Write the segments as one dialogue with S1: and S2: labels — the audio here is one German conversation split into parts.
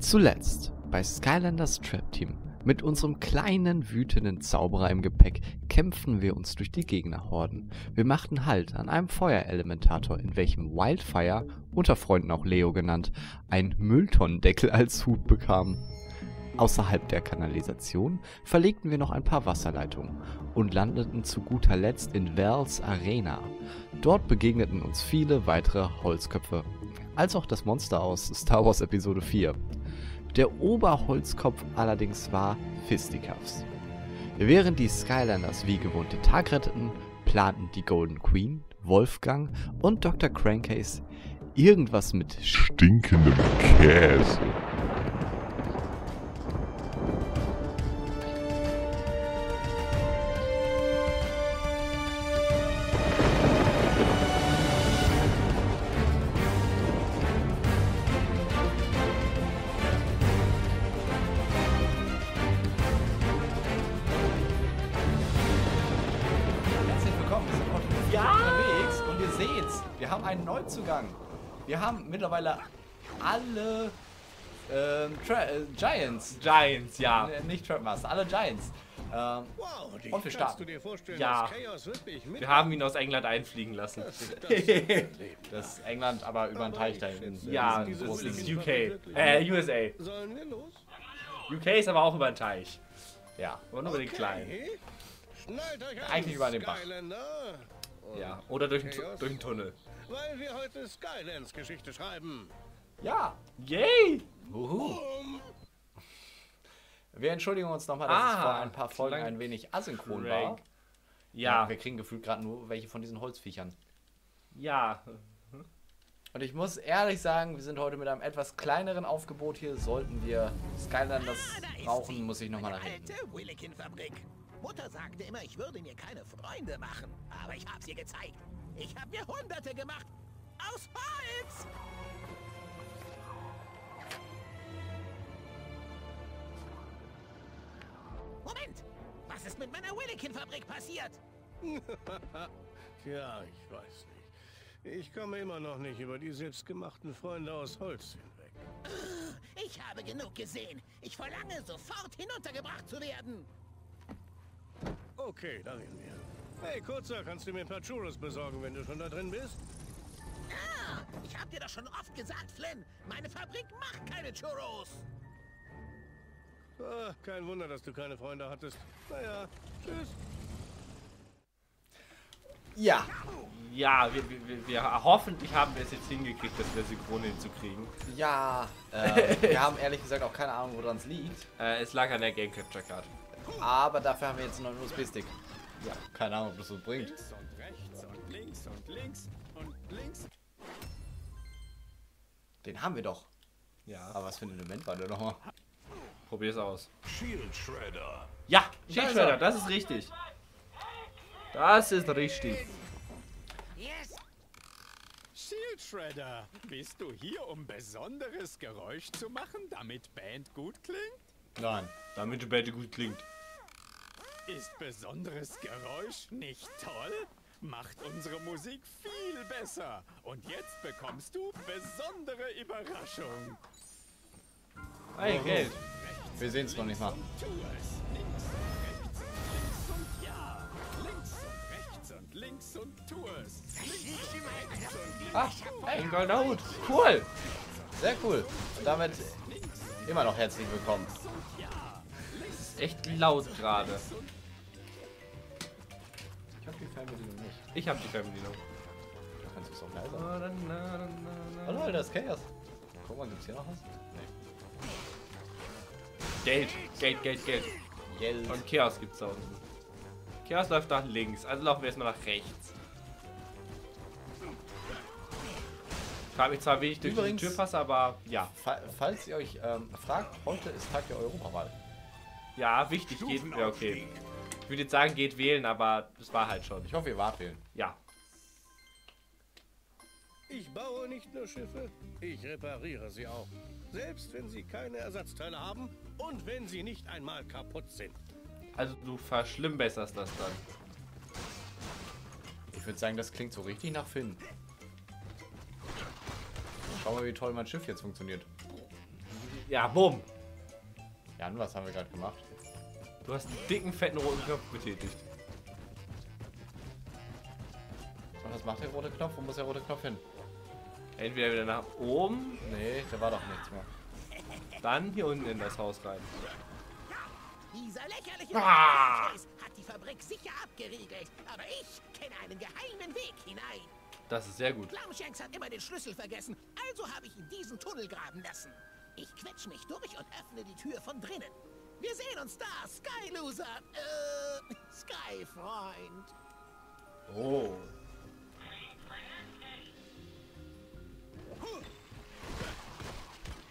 S1: Zuletzt bei Skylanders Trap Team. Mit unserem kleinen, wütenden Zauberer im Gepäck kämpfen wir uns durch die Gegnerhorden. Wir machten Halt an einem Feuerelementator, in welchem Wildfire, unter Freunden auch Leo genannt, einen Mülltonnendeckel als Hut bekam. Außerhalb der Kanalisation verlegten wir noch ein paar Wasserleitungen und landeten zu guter Letzt in Val's Arena. Dort begegneten uns viele weitere Holzköpfe, als auch das Monster aus Star Wars Episode 4. Der Oberholzkopf allerdings war Fisticuffs. Während die Skylanders wie gewohnt den Tag retteten, planten die Golden Queen, Wolfgang und Dr. Crankcase irgendwas mit
S2: stinkendem Käse.
S3: Wir haben mittlerweile alle ähm, Tra äh, Giants,
S4: Giants, ja.
S3: äh, nicht Trapmaster, alle Giants. Ähm,
S5: Wow, die
S3: Und wir starten.
S4: Ja. Wir haben ihn aus England einfliegen lassen.
S3: das ist England, aber über den Teich da hinten.
S4: Ja, das ist UK. Äh, USA.
S5: Sollen wir los?
S4: UK ist aber auch über den Teich.
S3: Ja,
S4: Aber nur über den kleinen.
S5: Okay. Schnallt euch an,
S3: Eigentlich über den Bach.
S4: Ja. Oder durch den, durch den Tunnel.
S5: Weil wir heute Skylands Geschichte schreiben.
S3: ja.
S4: Yay!
S3: Uhu. Wir entschuldigen uns nochmal, dass es
S4: Ah,
S3: vor ein paar Folgen ein wenig asynchron
S4: Crank.
S3: war.
S4: Ja,
S3: Wir kriegen gefühlt gerade nur welche von diesen Holzviechern.
S4: ja.
S3: Und ich muss ehrlich sagen, wir sind heute mit einem etwas kleineren Aufgebot hier. Sollten wir Skylanders
S6: Ah,
S3: brauchen, muss ich nochmal nach hinten.
S6: Mutter sagte immer, ich würde mir keine Freunde machen. Aber ich hab's ihr gezeigt. Ich hab mir Hunderte gemacht. Aus Holz! Moment! Was ist mit meiner Willikin-Fabrik passiert?
S5: Tja, ich weiß nicht. Ich komme immer noch nicht über die selbstgemachten Freunde aus Holz hinweg.
S6: Ich habe genug gesehen. Ich verlange, sofort hinuntergebracht zu werden.
S5: Okay, da gehen wir. Hey, Kurzer, kannst du mir ein paar Churros besorgen, wenn du schon da drin bist?
S6: Ah, ich hab dir doch schon oft gesagt, Flynn. Meine Fabrik macht keine Churros.
S5: Ah, kein Wunder, dass du keine Freunde hattest. Naja, tschüss.
S3: Ja,
S4: Ja, wir, wir, wir- wir hoffentlich haben wir es jetzt hingekriegt, das synchron hinzukriegen.
S3: ja. Äh, wir haben ehrlich gesagt auch keine Ahnung, woran es liegt.
S4: Äh, es lag an der Game Capture Card.
S3: Aber dafür haben wir jetzt einen neuen USB-Stick. Ja, keine Ahnung, ob das so bringt.
S7: Links und rechts und links und links und links.
S3: Den haben wir doch.
S4: Ja.
S3: Aber was für ein Element war der nochmal?
S4: Probier's aus.
S2: Shield Shredder.
S4: Ja, Shield Shredder,
S3: er.
S4: das ist richtig. Das ist richtig.
S6: Yes!
S7: Shield Shredder, bist du hier, um besonderes Geräusch zu machen, damit Band gut klingt?
S3: Nein.
S4: Damit die Band gut klingt.
S7: Ist besonderes Geräusch nicht toll? Macht unsere Musik viel besser. Und jetzt bekommst du besondere Überraschung.
S4: Ein Geld.
S3: Wir sehen es noch nicht mal.
S7: Links und tu es. Links und rechts und links
S3: Ah, hey,
S4: Ein goldener Hut. Cool.
S3: sehr cool. Und damit immer noch herzlich willkommen.
S4: Ist echt laut gerade.
S3: Ich hab die Fernbedienung nicht.
S4: Ich hab die Fernbedienung.
S3: Da kannst du es auch leiser. Hallo, Alter, das ist Chaos. Guck mal, gibt's hier noch was? Nee.
S4: Geld, Geld, Geld, Geld.
S3: Geld.
S4: Und Chaos gibt's da unten. Chaos läuft nach links, also laufen wir erstmal nach rechts. Ich frage mich zwar, wie ich durch die
S3: Übrigens-
S4: Tür passe, aber ja.
S3: Fa falls ihr euch ähm, fragt, heute ist Tag der Europawahl.
S4: Ja, wichtig, geht. Ja, okay. Ich würde jetzt sagen, geht wählen, aber das war halt schon.
S3: Ich hoffe, ihr wart wählen.
S4: Ja.
S5: Ich baue nicht nur Schiffe, ich repariere sie auch. Selbst wenn sie keine Ersatzteile haben und wenn sie nicht einmal kaputt sind.
S4: Also du verschlimmbesserst das dann.
S3: Ich würde sagen, das klingt so richtig nach Finn. Schau mal, wie toll mein Schiff jetzt funktioniert.
S4: Ja, bumm.
S3: Jan, was haben wir gerade gemacht?
S4: Du hast einen dicken, fetten roten Knopf betätigt.
S3: Und was macht der rote Knopf? Wo muss der rote Knopf hin?
S4: Entweder wieder nach oben,
S3: Nee, da war doch nichts mehr.
S4: dann hier unten in das Haus rein.
S6: Dieser lächerliche
S4: Ah!
S6: Hat die Fabrik sicher abgeriegelt. Aber ich kenne einen geheimen Weg hinein.
S4: Das ist sehr gut.
S6: Clownshanks hat immer den Schlüssel vergessen, also habe ich in diesen Tunnel graben lassen. Ich quetsch mich durch und öffne die Tür von drinnen. Wir sehen uns da, Sky Loser. Äh, Sky Freund.
S3: Oh.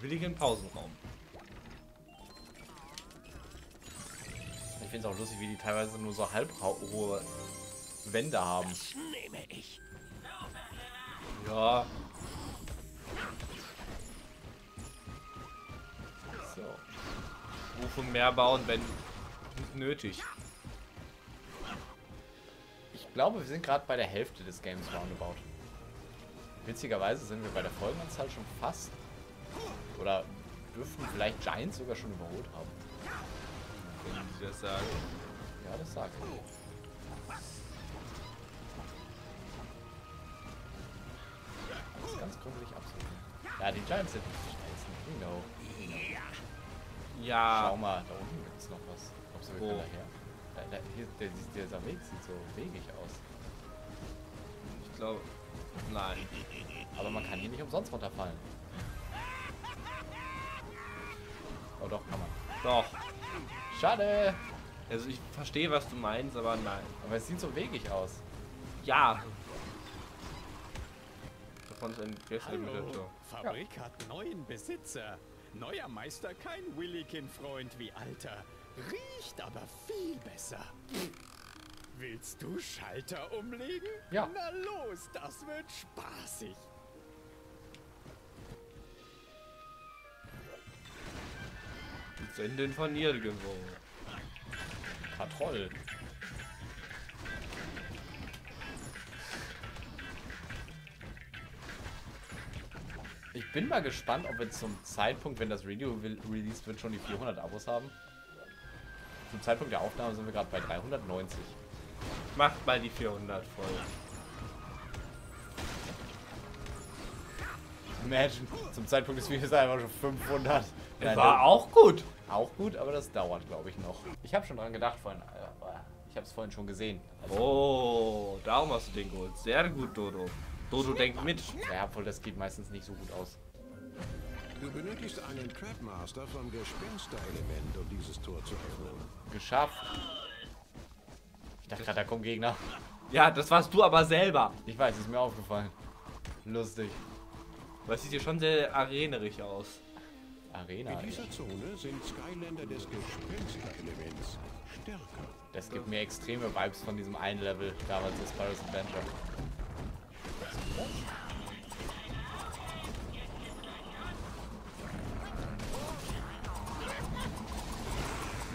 S4: Willigen Pausenraum.
S3: Ich finde es auch lustig, wie die teilweise nur so halbhohe Wände haben.
S6: Das nehme ich.
S4: Ja. Wofür mehr bauen, wenn nötig.
S3: Ich glaube, wir sind gerade bei der Hälfte des Games Roundabout. Witzigerweise sind wir bei der Folgenanzahl schon fast. Oder dürften vielleicht Giants sogar schon überholt haben.
S4: Wenn sie das sagen.
S3: Ja, das sagt er. Das ist ganz gründlich absuchen. Ja, die Giants sind nicht die schnellsten. You know. Schau
S4: Ja.
S3: mal, da unten gibt es noch was. Glaubst du, wir
S4: Wo?
S3: können daher? Da, da, hier, der, dieser Weg sieht so wegig aus.
S4: Ich glaube. Nein.
S3: Aber man kann hier nicht umsonst runterfallen. Oh doch, kann man.
S4: Doch.
S3: Schade!
S4: Also ich verstehe, was du meinst, aber nein.
S3: Aber es sieht so wegig aus.
S4: Ja. Davon ist ein
S7: Hallo. Fabrik hat neuen Besitzer. Neuer Meister kein Willikin-Freund wie alter. Riecht aber viel besser. Willst du Schalter umlegen?
S3: Ja.
S7: Na los, das wird spaßig.
S4: Die Senden von nirgendwo.
S3: Patroll. Ich bin mal gespannt, ob wir zum Zeitpunkt, wenn das Video released wird, schon die 400 Abos haben. Zum Zeitpunkt der Aufnahme sind wir gerade bei 390.
S4: Macht mal die 400 voll.
S3: Imagine, zum Zeitpunkt des Videos einfach schon 500. Nein,
S4: War
S3: das-
S4: auch gut.
S3: auch gut, aber das dauert, glaube ich, noch. Ich habe schon dran gedacht vorhin. aber Ich habe es vorhin schon gesehen. Also,
S4: Oh, darum hast du den geholt. Sehr gut, Dodo. Dodo denkt mit.
S3: ja, obwohl das geht meistens nicht so gut aus.
S8: Du benötigst einen Trapmaster vom Gespensterelement, um dieses Tor zu öffnen.
S3: Geschafft. Ich dachte gerade, da kommen Gegner.
S4: Ja, das warst du aber selber.
S3: Ich weiß, ist mir aufgefallen. Lustig.
S4: Das sieht hier schon sehr arenerig aus.
S3: Arena.
S8: In dieser Zone sind Skylander des Gespensterelements stärker.
S3: Das gibt mir extreme Vibes von diesem einen Level damals in Spyro's Adventure.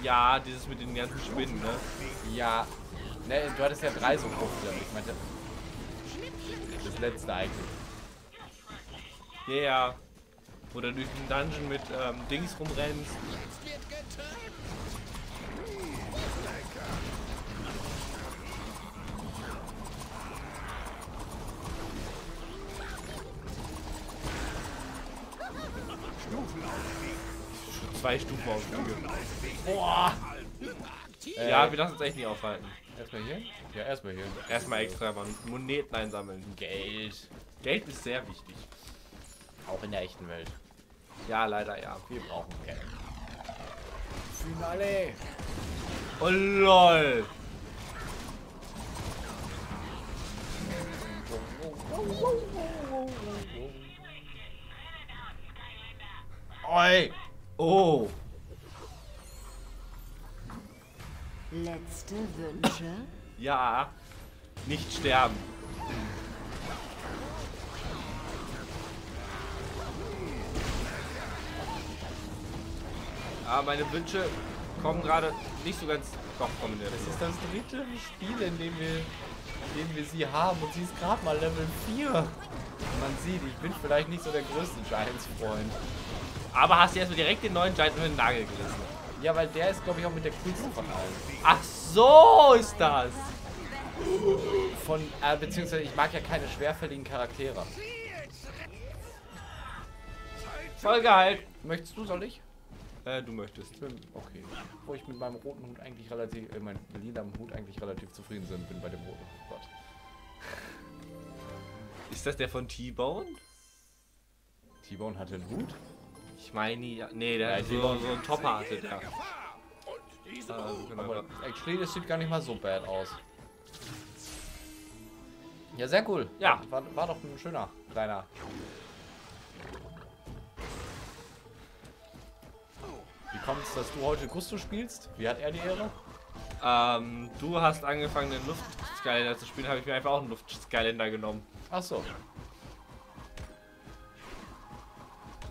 S4: Ja, dieses mit den ganzen Spinnen, ne?
S3: Ja. Ne, du hattest ja drei so Level. Ich meinte. Das letzte eigentlich.
S4: Ja. Wo du durch den Dungeon mit ähm, Dings rumrennst. Zwei Stufen aufstiege.
S3: Boah!
S4: Ja, wir lassen uns echt nicht aufhalten.
S3: Erstmal hier? Ja, erstmal hier.
S4: Erstmal extra Moneten einsammeln.
S3: Geld.
S4: Geld ist sehr wichtig.
S3: Auch in der echten Welt.
S4: Ja, leider ja.
S3: Wir brauchen Geld. Finale!
S4: Oh lol.
S3: Oi!
S4: Oh.
S9: Letzte Wünsche?
S4: Ja. Nicht sterben. Aber meine Wünsche kommen gerade nicht so ganz. Doch, kommen jetzt.
S3: Das ist das dritte Spiel, in dem wir, in dem wir sie haben und sie ist gerade mal Level 4. Man sieht, ich bin vielleicht nicht so der größte Giants-Freund.
S4: Aber hast du erstmal direkt den neuen Giant über den Nagel gerissen.
S3: Ja, weil der ist, glaube ich, auch mit der coolste von allen.
S4: Ach so ist das.
S3: Von, äh, beziehungsweise ich mag ja keine schwerfälligen Charaktere.
S4: Folge halt.
S3: Möchtest du, soll ich?
S4: Äh, du möchtest.
S3: Okay. Wo ich mit meinem roten Hut eigentlich relativ, äh, meinem lila Hut eigentlich relativ zufrieden sind, bin bei dem roten. Oh Gott.
S4: Ist das der von T-Bone?
S3: T-Bone hatte einen Hut?
S4: Ich meine, ja. Nee, der
S3: Ja,
S4: so, so einen Topper hatte der.
S5: Diese
S4: Äh, genau.
S3: Actually, das sieht gar nicht mal so bad aus. Ja, sehr cool.
S4: Ja.
S3: War, war doch ein schöner, kleiner. Wie kommt es, dass du heute Gusto spielst? Wie hat er die Ehre?
S4: Ähm, du hast angefangen, den Luftskylander zu spielen, habe ich mir einfach auch einen Luftskylander genommen.
S3: Ach so.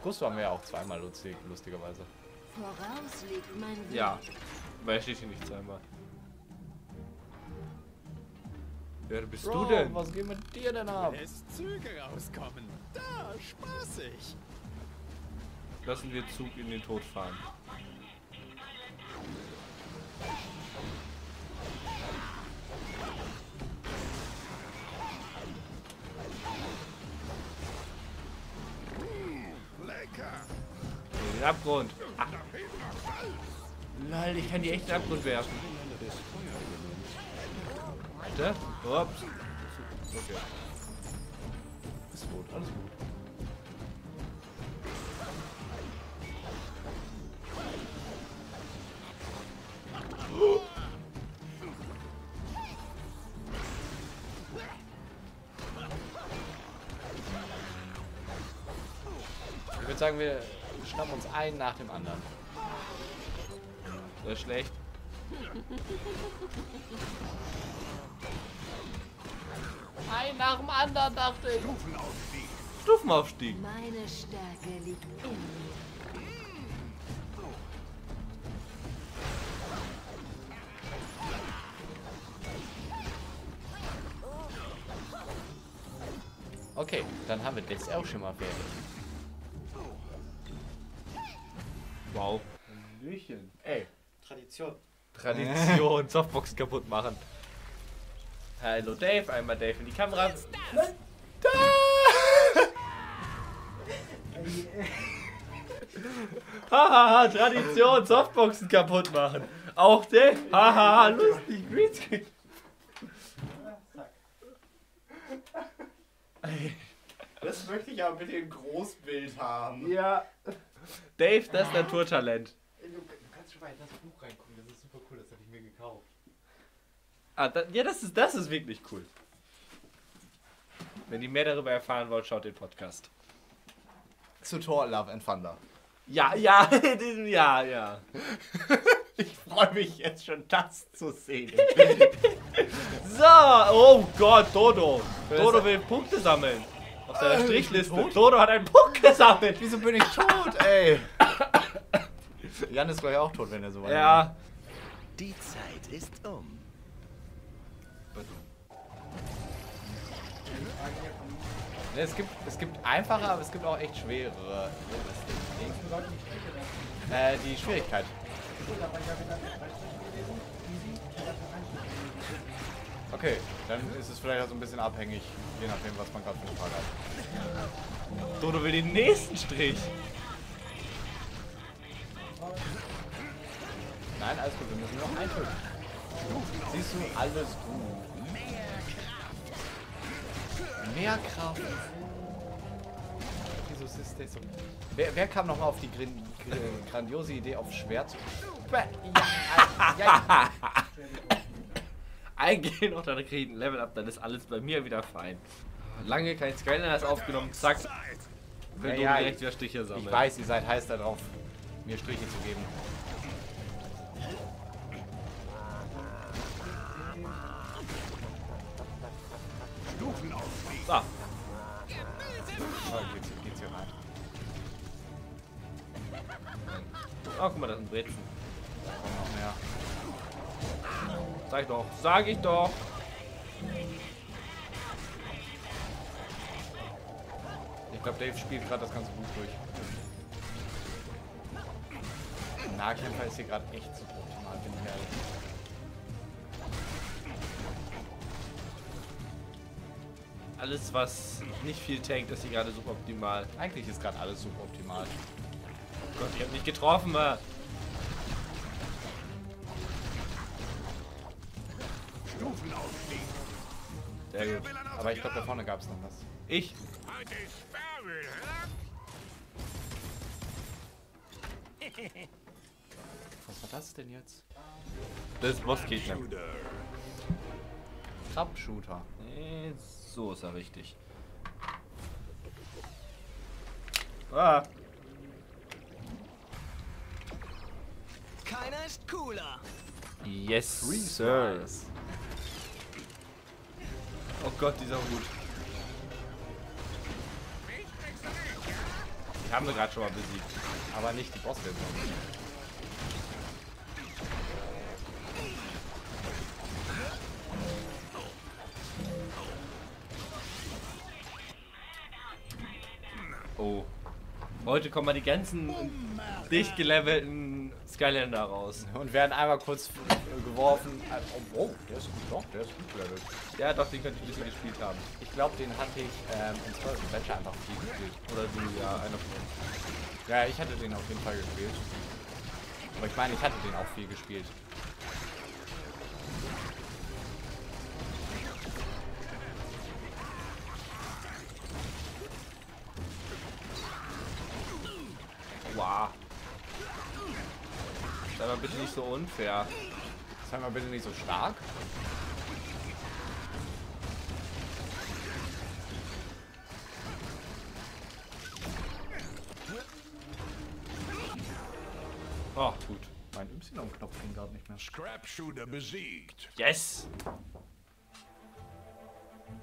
S3: Gusto haben wir ja auch zweimal lustig, lustigerweise.
S9: Voraus liegt mein Weg.
S4: Ja. Weil steht hier nicht zweimal. Wer bist
S3: Bro,
S4: du denn?
S3: was geht mit dir denn ab?
S7: Lässt Züge rauskommen. Da, spaßig.
S4: Lassen wir Zug in den Tod fahren. Abgrund. Ah. Lol, ich kann die echt in den Abgrund werfen. Warte. Ups. Okay.
S3: Ist gut, alles gut. Ich würde sagen, wir schnappen uns einen nach dem anderen.
S4: Sehr schlecht.
S3: Ein nach dem anderen, dachte ich.
S4: Stufenaufstieg.
S9: Meine Stärke liegt in mir.
S3: Okay, dann haben wir das auch schon mal fertig.
S4: Wow.
S3: Ey,
S10: Tradition.
S4: Tradition, Softbox kaputt machen. Hallo Dave, einmal Dave in die Kamera. Hahaha, Tradition, Softboxen kaputt machen. Auch Dave, hahaha, lustig, Greenscreen.
S10: Das möchte ich aber bitte in Großbild haben.
S4: Ja. Dave, das Naturtalent.
S10: Du, du kannst schon mal in das Buch reingucken, das ist super cool, das habe ich mir gekauft.
S4: Ah, da, ja, das ist, das ist wirklich cool. Wenn ihr mehr darüber erfahren wollt, schaut den Podcast.
S3: zu Thor Love and Thunder.
S4: Ja, ja, ja, ja.
S3: Ich freue mich jetzt schon, das zu sehen.
S4: So, oh Gott, Dodo. Dodo will Punkte sammeln. Auf seiner Strichliste. Dodo hat einen Punkt gesammelt.
S3: Wieso bin ich tot, ey? Jan ist gleich auch tot, wenn er so weit
S4: Ja.
S5: Die Zeit ist um.
S3: Ne, es, gibt, es gibt einfache, aber es gibt auch echt schwere. Äh, die Schwierigkeit. Okay, dann ist es vielleicht auch so ein bisschen abhängig, je nachdem, was man gerade für eine Frage hat.
S4: Dodo will den nächsten Strich.
S3: Nein, alles gut, wir müssen noch einen töten. Siehst du, alles gut. Mehr Kraft. Wieso ist das so? Wer, wer kam nochmal auf die grin- gr- grandiose Idee, auf Schwert zu... Ja, ja, ja.
S4: Eingehen und dann kriege ich ein Level up, dann ist alles bei mir wieder fein. Lange kein Skyliners aufgenommen, zack. Will
S3: Ja, ja,
S4: direkt wieder Striche sammeln.
S3: Ich weiß, ihr seid heiß darauf, mir Striche zu geben.
S4: So,
S3: Oh, geht's, geht's hier rein.
S4: oh, guck mal, das ist ein Brezen. Sag ich doch, sag ich doch.
S3: Ich glaube, Dave spielt gerade das ganze Buch durch. Nahkämpfer ist hier gerade echt super optimal, bin ich ehrlich.
S4: Alles, was nicht viel tankt, ist hier gerade super optimal.
S3: Eigentlich ist gerade alles super optimal.
S4: Oh Gott, ich hab nicht getroffen. Äh.
S5: Stufenaufstieg.
S4: Sehr gut.
S3: Aber ich glaube, da vorne gab es noch was.
S4: Ich.
S5: Sparrow,
S3: Was war das denn jetzt?
S4: Das ist Bossgegner.
S3: Krabbenshooter.
S4: Nee, so ist er richtig. Ah.
S6: Keiner ist cooler.
S4: Yes, sir. Oh Gott, dieser Hut. Ich haben wir gerade schon mal besiegt.
S3: Aber nicht die Bossversion.
S4: Oh. Heute kommen mal die ganzen dicht gelevelten Skylander raus.
S3: Und werden einmal kurz geworfen. Äh, Oh, oh, der ist gut, doch, der ist gut gelevelt.
S4: Ja, doch, den könnte ich ein bisschen gespielt haben.
S3: Ich glaube, den hatte ich ähm, in 12 Adventure einfach viel gespielt.
S4: Oder du, ja, einer von uns.
S3: Ja, ich hatte den auf jeden Fall gespielt. Aber ich meine, ich hatte den auch viel gespielt.
S4: Wow. Sei mal bitte nicht so unfair.
S3: Sei mal bitte nicht so stark.
S4: Oh, gut.
S3: Mein Y-Knopf ging gerade nicht mehr.
S5: Scrap Shooter besiegt.
S4: Yes!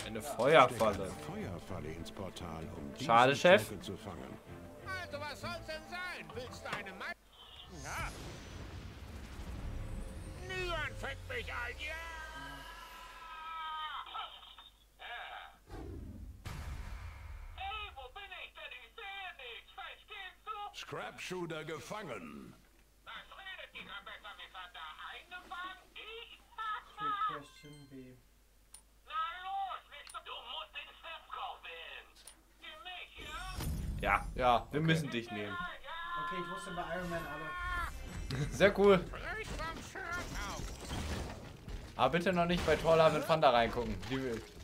S4: Eine Feuerfalle.
S5: Feuerfalle ins Portal, um
S4: Schade, Chef.
S5: Zu fangen.
S6: Also was soll's denn sein? Willst du eine Mann?
S5: Ja.
S6: Niemand fängt mich ein. Ja! Hey, wo bin ich denn? Ich sehe nichts. Verstehst du?
S5: Scrap Shooter gefangen.
S6: Was redet dieser besser da eingefangen? Ich?
S10: Question B.
S6: Na los. Du musst den Chefkoch wählen. Für mich, ja?
S4: Ja,
S3: Ja,
S4: wir
S3: okay.
S4: müssen dich nehmen.
S10: Okay, ich wusste bei Iron Man alle.
S3: Sehr cool. Aber bitte noch nicht bei Love and Thunder reingucken. Die,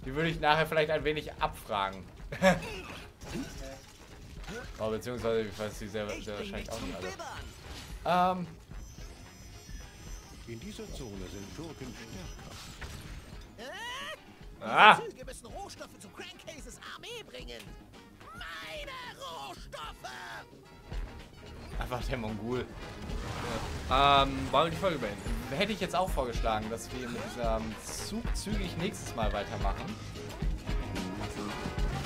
S3: die würde ich nachher vielleicht ein wenig abfragen. oh, beziehungsweise, ich weiß die sehr, sehr wahrscheinlich auch nicht alle. Ähm,
S5: In dieser Zone sind Schurken stärker.
S4: Ah!
S6: Müssen Rohstoffe zu Crankcases Armee bringen. Meine Rohstoffe!
S3: einfach der Mongol.
S4: Ähm, wollen wir die Folge beenden?
S3: Hätte ich jetzt auch vorgeschlagen, dass wir mit diesem Zug zügig nächstes Mal weitermachen.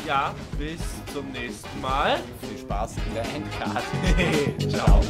S4: Ja, bis zum nächsten Mal.
S3: Viel Spaß in der Endcard. Ciao.